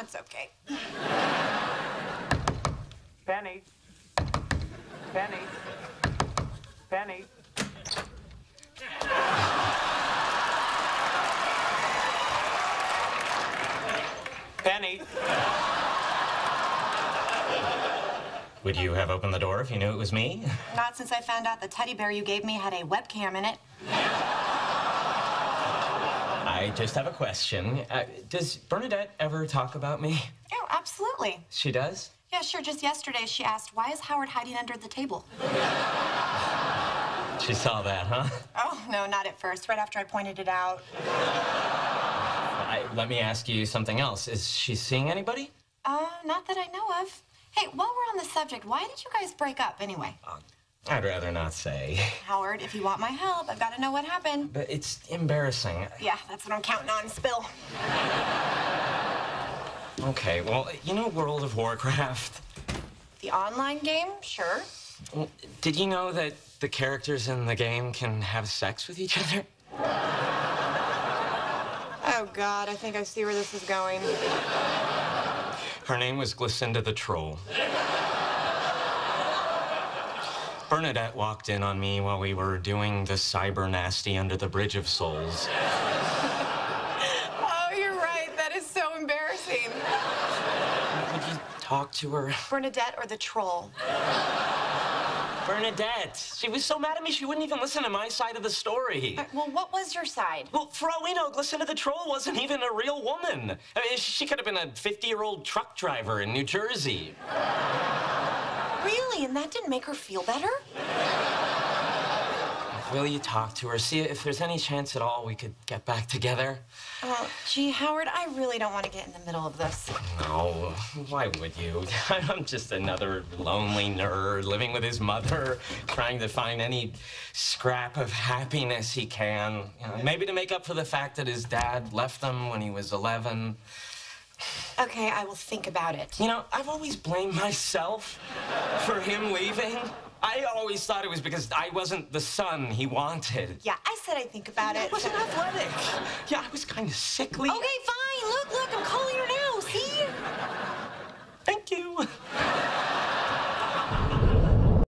it's okay. Penny. Penny. Penny. Penny. Would you have opened the door if you knew it was me? Not since I found out the teddy bear you gave me had a webcam in it. I just have a question. Uh, does Bernadette ever talk about me? Oh, absolutely. She does? Yeah, sure. Just yesterday, she asked, why is Howard hiding under the table? She saw that, huh? Oh, no, not at first. Right after I pointed it out. I, let me ask you something else. Is she seeing anybody? Uh, not that I know of. Hey, while we're on the subject, why did you guys break up anyway? I'd rather not say. Howard, if you want my help, I've got to know what happened. But it's embarrassing. Yeah, that's what I'm counting on, Spill. Okay, well, you know World of Warcraft? The online game? Sure. Well, did you know that the characters in the game can have sex with each other? Oh, God, I think I see where this is going. Her name was Glycinda the Troll. Bernadette walked in on me while we were doing the cyber nasty under the Bridge of Souls. Oh, you're right. That is so embarrassing. Would you talk to her? Bernadette or the troll? Bernadette! She was so mad at me she wouldn't even listen to my side of the story. Uh, Well, what was your side? Well, for all we know, Glycinda the Troll wasn't even a real woman. I mean, she could have been a 50-year-old truck driver in New Jersey. Really? And that didn't make her feel better? Will you talk to her? See if there's any chance at all we could get back together? Uh, gee, Howard, I really don't want to get in the middle of this. No, why would you? I'm just another lonely nerd living with his mother, trying to find any scrap of happiness he can. You know, maybe to make up for the fact that his dad left him when he was 11. Okay, I will think about it. You know, I've always blamed myself for him leaving. I always thought it was because I wasn't the son he wanted. Yeah, I said I'd think about it. I wasn't athletic. Yeah, I was kind of sickly. Okay,